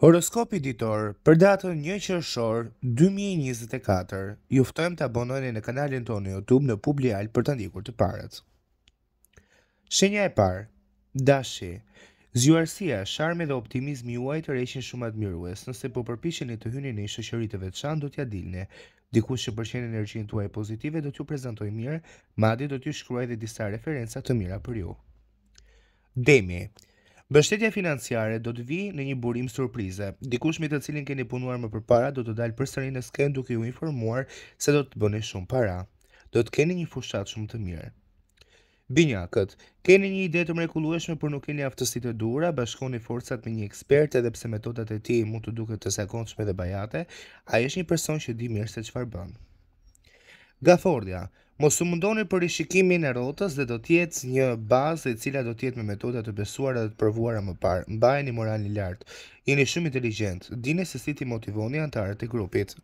Horoskopi ditor për datën 1 qershor 2024. Ju ftojmë të abononi në kanalin tonë në YouTube në Publial për të ndjekur të parët. Shenja e parë, dashi. Zgjuarësia, sharmi dhe optimizmi juaj tërheqin shumë admirues. Nëse po përpiqeni të hyni në një shoqëri të veçantë, do t'ia dilni. Dikush që pëlqen energjinë tuaj pozitive do t'ju prezantojë mirë, madje do t'ju shkruajë dhe disa referenca të mira për ju. Demi, Mbështetja financiare do të vijë në një burim surprize. Dikush me të cilin keni punuar më përpara do të dalë përsëri në skenë duke ju informuar se do të bëni shumë para. Do të keni një fushatë shumë të mirë. Binjakët, keni një ide të mrekullueshme por nuk keni aftësitë e duhura, bashkoni forcat me një ekspert edhe pse metodat e tij mund të duken të zakonshme dhe bajate, ai është një person që di mirë se çfarë bën. Gaforrja, Mos u mundoni për rishikimin e rrotës dhe do të jetë një bazë e cila do të jetë me metoda të besuara dhe të provuara më parë. Mbajeni moralin lart. Jeni shumë inteligjentë. Dini se si t'i motivoni anëtarët e grupit.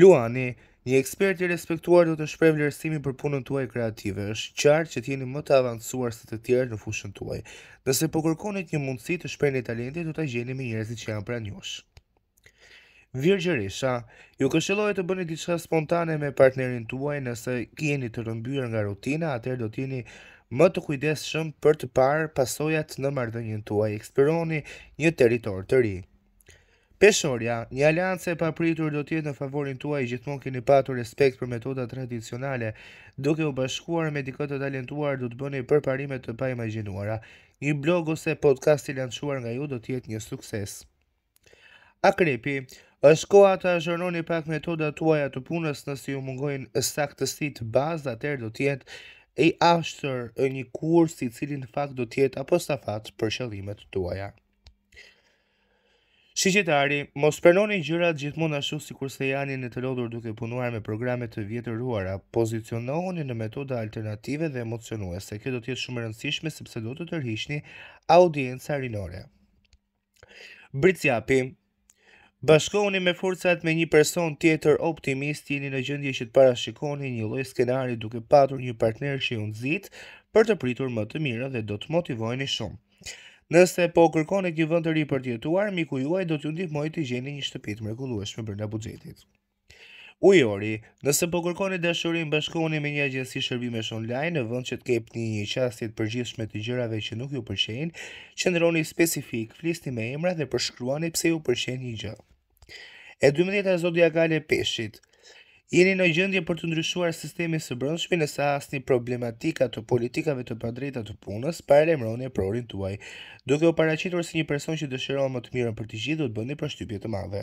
Luani, Një ekspert i respektuar do të shprehë vlerësimin për punën tuaj kreative. Është qartë që të jeni më të avancuar se të tjerët në fushën tuaj. Nëse po kërkoni një mundësi të shprehni talentin, do ta gjeni me njerëzit që janë pranë jush. Virgjëresha, ju këshilloj të bëni diçka spontane me partnerin tuaj nëse jeni të rrëmbyer nga rutina, atëherë do të jeni më të kujdesshëm për të parë pasojat në marrëdhënien tuaj. Eksploroni një territor të ri. Peshorja, një aleancë e papritur do të jetë në favorin tuaj, gjithmonë keni patur respekt për metodat tradicionale. Duke u bashkuar me dikë të talentuar, do të bëni përparime të paimagjinuara. Një blog ose podcast i lançuar nga ju do të jetë një sukses. Akrepi, është koha të azhurnoni pak metodat tuaja të punës nëse ju mungojnë saktësitë bazë atëherë do të jetë e ashtër një kurs i cili në fakt do të jetë apostafat për qëllimet tuaja. Shigjetari, mos pranoni gjërat gjithmonë ashtu sikurse janë, jeni të lodhur duke punuar me programe të vjetëruara, pozicionohuni në metoda alternative dhe emocionuese. Kjo do të jetë shumë e rëndësishme sepse do të tërhiqni audienca rinore. Bricjapi, Bashkoni me forcat me një person tjetër optimist, jeni në gjendje që të parashikoni një lloj skenari duke patur një partner që ju nxit për të pritur më të mirën dhe do të motivoheni shumë. Nëse po kërkoni një vend të ri për të jetuar, miku juaj do t'ju ndihmojë të gjeni një shtëpi të mrekullueshme brenda buxhetit. Ujori, nëse po kërkoni dashurinë, bashkohuni me një agjenci shërbimesh online në vend që të keni një qasje të përgjithshme të gjërave që nuk ju pëlqejnë, qëndroni specifik, flisni me emra dhe përshkruani pse ju pëlqen një gjë. E 12-a zodiakale Peshqit. Jeni në gjendje për të ndryshuar sistemin së brendshmi nëse hasni problematika të politikave të padrejta të punës, paralajmëroni eprorin tuaj. Duke u paraqitur si një person që dëshiron më të mirën për të gjithë, do të bëni përshtypje të madhe.